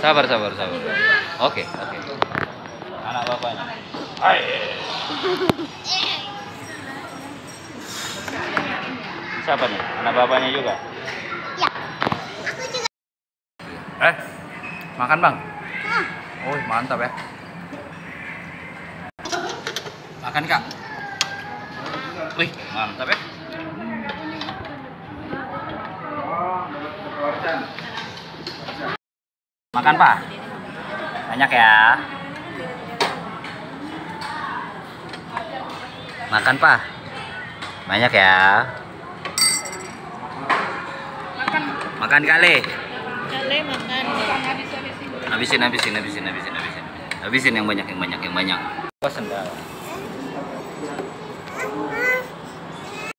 Sabar, sabar, sabar. Oke, oke. Anak bapaknya. Siapa nih? Anak bapaknya juga? Ya. Aku juga. Eh, makan bang. Oh, mantap ya. Makan kak. Wih, mantap ya. Makan pak. Banyak ya. Makan pak. Banyak ya. Makan. Makan kali. Kale makan. Habisin, habisin, habisin, habisin, habisin. Habisin yang banyak, yang banyak, yang banyak. Sendal.